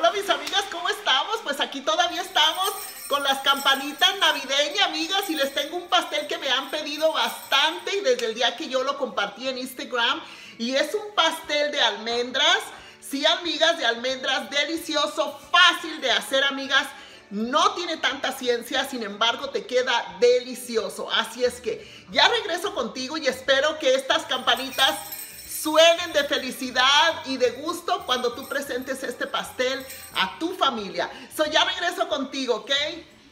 Hola mis amigas, ¿cómo estamos? Pues aquí todavía estamos con las campanitas navideñas, amigas, y les tengo un pastel que me han pedido bastante y desde el día que yo lo compartí en Instagram. Y es un pastel de almendras. Sí, amigas, de almendras, delicioso, fácil de hacer, amigas. No tiene tanta ciencia, sin embargo te queda delicioso. Así es que ya regreso contigo y espero que estas campanitas suenen de felicidad y de gusto cuando tú presentes este pastel a tu familia. So ya regreso contigo, ¿ok?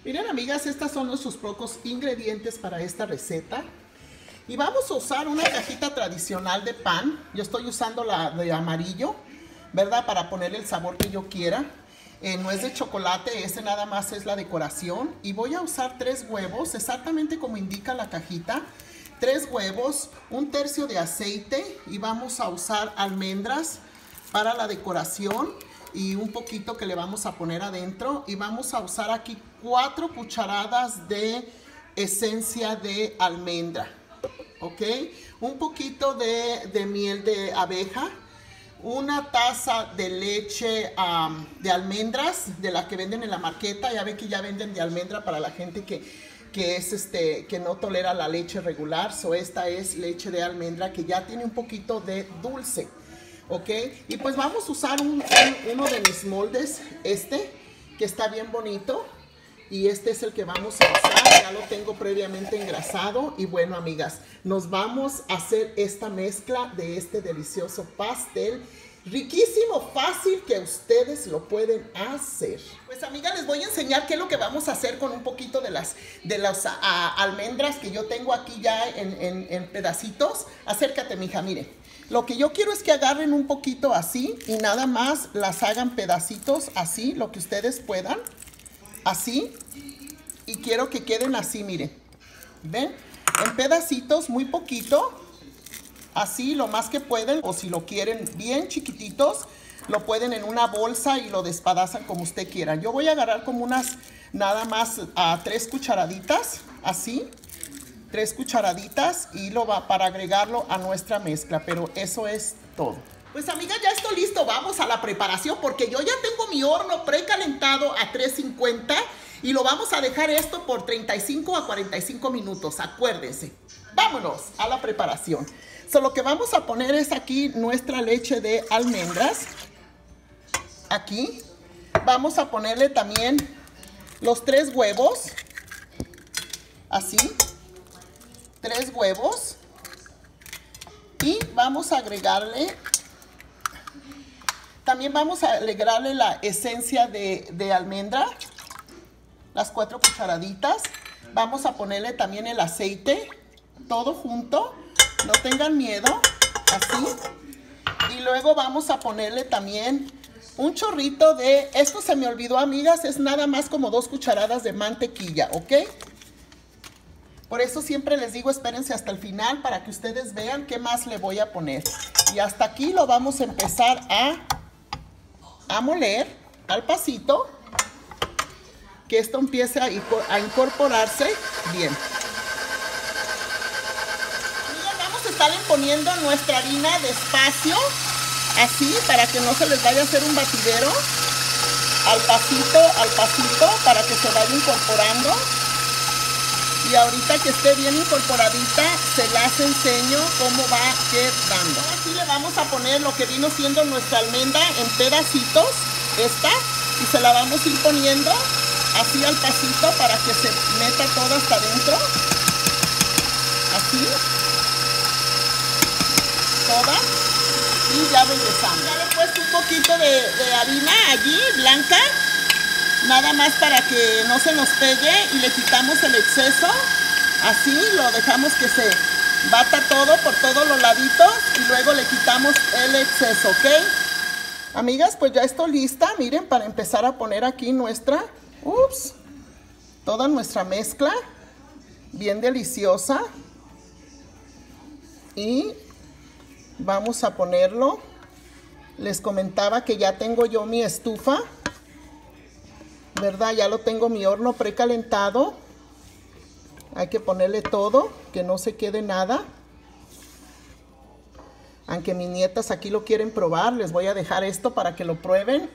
Miren amigas, estos son sus pocos ingredientes para esta receta. Y vamos a usar una cajita tradicional de pan. Yo estoy usando la de amarillo, ¿verdad? Para poner el sabor que yo quiera. Eh, no es de chocolate, ese nada más es la decoración. Y voy a usar tres huevos, exactamente como indica la cajita. Tres huevos, un tercio de aceite y vamos a usar almendras para la decoración y un poquito que le vamos a poner adentro. Y vamos a usar aquí cuatro cucharadas de esencia de almendra, ¿ok? Un poquito de, de miel de abeja una taza de leche de almendras, de la que venden en la marqueta. Ya ven que ya venden de almendra para la gente que, que, es este, que no tolera la leche regular. So, esta es leche de almendra que ya tiene un poquito de dulce. ¿Ok? Y pues vamos a usar uno de mis moldes, este, que está bien bonito. Y este es el que vamos a usar, ya lo tengo previamente engrasado. Y bueno, amigas, nos vamos a hacer esta mezcla de este delicioso pastel. Riquísimo, fácil que ustedes lo pueden hacer. Pues amigas, les voy a enseñar qué es lo que vamos a hacer con un poquito de las, de las almendras que yo tengo aquí ya en, pedacitos. Acércate, mija, mire. Lo que yo quiero es que agarren un poquito así y nada más las hagan pedacitos así, lo que ustedes puedan así y quiero que queden así, miren. ¿Ven? En pedacitos, muy poquito. Así, lo más que pueden. O si lo quieren bien chiquititos, lo pueden en una bolsa y lo despadazan como usted quiera. Yo voy a agarrar como unas, nada más, a tres cucharaditas, así. Tres cucharaditas y lo va para agregarlo a nuestra mezcla. Pero eso es todo. Pues amiga, ya estoy listo, vamos a la preparación porque yo ya tengo mi horno precalentado a 350 y lo vamos a dejar esto por 35 a 45 minutos, acuérdense. Vámonos a la preparación. Solo lo que vamos a poner es aquí nuestra leche de almendras. Aquí. Vamos a ponerle también los tres huevos. Así. Tres huevos. Y vamos a agregarle también vamos a agregarle la esencia de, almendra, las cuatro cucharaditas. Vamos a ponerle también el aceite, todo junto. No tengan miedo, así. Y luego vamos a ponerle también un chorrito de, esto se me olvidó amigas, es nada más como dos cucharadas de mantequilla, ¿ok? Por eso siempre les digo, espérense hasta el final para que ustedes vean qué más le voy a poner. Y hasta aquí lo vamos a empezar a a moler al pasito, que esto empiece a, incorporarse bien. vamos a poniendo nuestra harina despacio, así, para que no se les vaya a hacer un batidero, al pasito, al pasito, para que se vaya incorporando. Y ahorita que esté bien incorporadita, se las enseño cómo va quedando. Aquí le vamos a poner lo que vino siendo nuestra almendra en pedacitos, esta, y se la vamos a ir poniendo así al pasito para que se meta todo hasta adentro. Así. Toda. Y ya regresamos. Ya le he puesto un poquito de, de harina allí, blanca nada más para que no se nos pegue y le quitamos el exceso así lo dejamos que se bata todo por todos los laditos y luego le quitamos el exceso ok amigas pues ya estoy lista miren para empezar a poner aquí nuestra ups toda nuestra mezcla bien deliciosa y vamos a ponerlo les comentaba que ya tengo yo mi estufa ¿verdad? Ya lo tengo mi horno precalentado. Hay que ponerle todo, que no se quede nada. Aunque mis nietas aquí lo quieren probar, les voy a dejar esto para que lo prueben.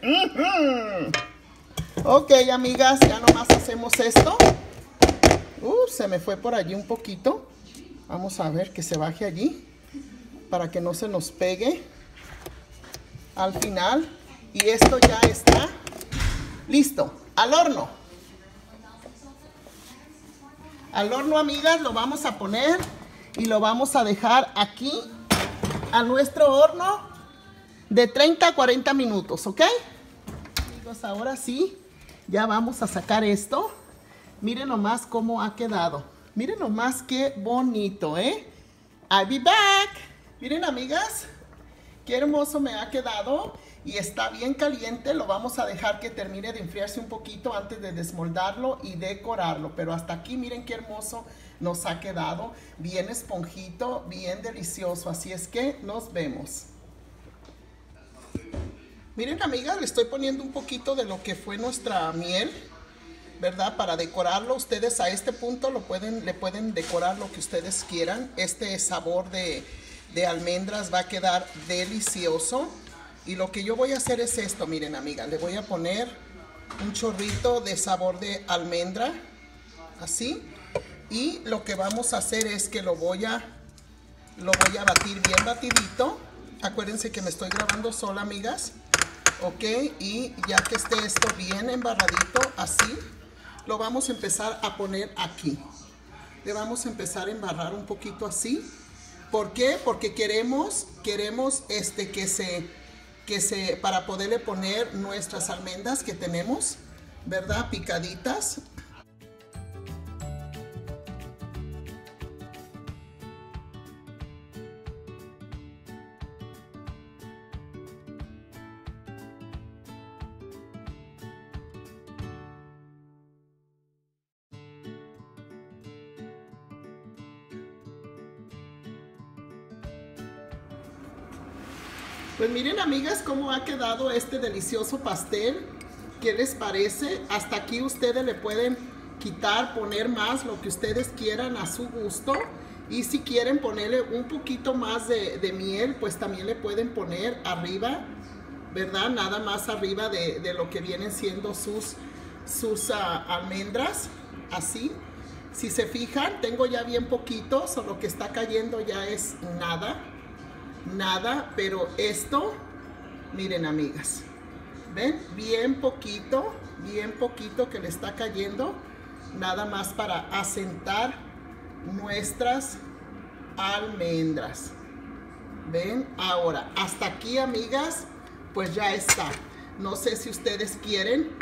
Ok, amigas, ya nomás hacemos esto. Uh, se me fue por allí un poquito. Vamos a ver que se baje allí para que no se nos pegue al final. Y esto ya está listo. Al horno. Al horno, amigas, lo vamos a poner y lo vamos a dejar aquí a nuestro horno de 30 a 40 minutos, ¿ok? Amigos, ahora sí, ya vamos a sacar esto. Miren nomás cómo ha quedado. Miren nomás qué bonito, ¿eh? I'll be back. Miren, amigas, qué hermoso me ha quedado y está bien caliente. Lo vamos a dejar que termine de enfriarse un poquito antes de desmoldarlo y decorarlo. Pero hasta aquí miren qué hermoso nos ha quedado. Bien esponjito, bien delicioso. Así es que nos vemos. Miren amigas, le estoy poniendo un poquito de lo que fue nuestra miel. ¿verdad? Para decorarlo, ustedes a este punto lo pueden, le pueden decorar lo que ustedes quieran. Este sabor de, de almendras va a quedar delicioso. Y lo que yo voy a hacer es esto, miren amiga, le voy a poner un chorrito de sabor de almendra, así. Y lo que vamos a hacer es que lo voy a, lo voy a batir bien batidito. Acuérdense que me estoy grabando sola, amigas. Ok, y ya que esté esto bien embarradito, así, lo vamos a empezar a poner aquí. Le vamos a empezar a embarrar un poquito así. ¿Por qué? Porque queremos, queremos este, que se, que se, para poderle poner nuestras almendras que tenemos, ¿verdad? Picaditas. Pues miren amigas cómo ha quedado este delicioso pastel. ¿Qué les parece? Hasta aquí ustedes le pueden quitar, poner más, lo que ustedes quieran a su gusto. Y si quieren ponerle un poquito más de, miel, pues también le pueden poner arriba, ¿verdad? Nada más arriba de, lo que vienen siendo sus, sus ah, almendras, así. Si se fijan, tengo ya bien poquito, solo lo que está cayendo ya es nada nada, pero esto, miren amigas, ven, bien poquito, bien poquito que le está cayendo, nada más para asentar nuestras almendras. Ven, ahora, hasta aquí amigas, pues ya está. No sé si ustedes quieren,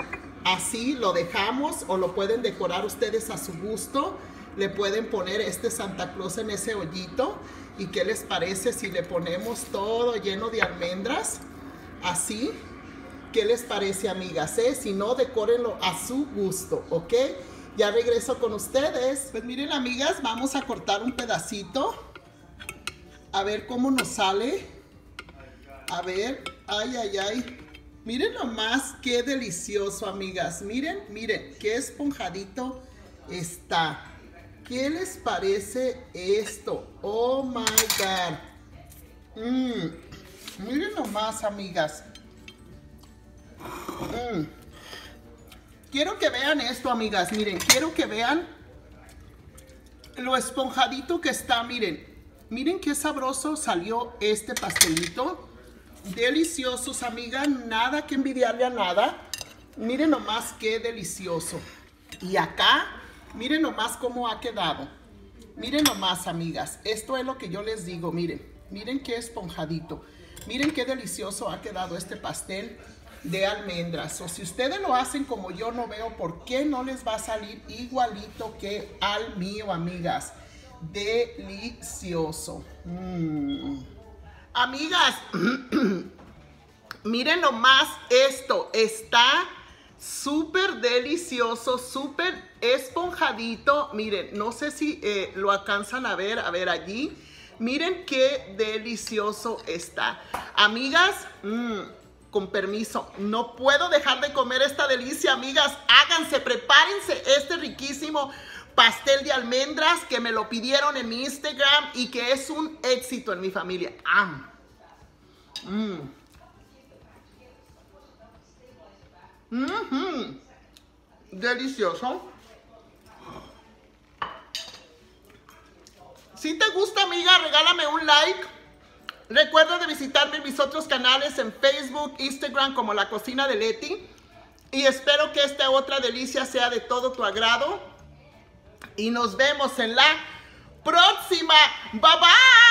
así lo dejamos o lo pueden decorar ustedes a su gusto. Le pueden poner este Santa Claus en ese hoyito ¿Y qué les parece si le ponemos todo lleno de almendras? Así. ¿Qué les parece, amigas? Eh? Si no, decórenlo a su gusto, ¿ok? Ya regreso con ustedes. Pues miren, amigas, vamos a cortar un pedacito. A ver cómo nos sale. A ver, ay, ay, ay. Miren nomás qué delicioso, amigas. Miren, miren, qué esponjadito está. ¿Qué les parece esto? Oh my God. Mmm. Miren nomás, amigas. Mm. Quiero que vean esto, amigas. Miren, quiero que vean lo esponjadito que está. Miren, miren qué sabroso salió este pastelito. Deliciosos, amigas. Nada que envidiarle a nada. Miren nomás qué delicioso. Y acá Miren nomás cómo ha quedado. Miren nomás, amigas. Esto es lo que yo les digo. Miren, miren qué esponjadito. Miren qué delicioso ha quedado este pastel de almendras. O si ustedes lo hacen como yo, no veo por qué no les va a salir igualito que al mío, amigas. Delicioso. Mm. Amigas, miren nomás esto. Está súper delicioso, súper esponjadito. Miren, no sé si eh, lo alcanzan a ver, a ver allí. Miren qué delicioso está. Amigas, mmm, con permiso, no puedo dejar de comer esta delicia, amigas. Háganse, prepárense este riquísimo pastel de almendras que me lo pidieron en mi Instagram y que es un éxito en mi familia. ¡Am! Mmm. Mmm. Delicioso. Si te gusta, amiga, regálame un like. Recuerda de visitarme en mis otros canales en Facebook, Instagram como La Cocina de Leti. Y espero que esta otra delicia sea de todo tu agrado. Y nos vemos en la próxima. Bye bye.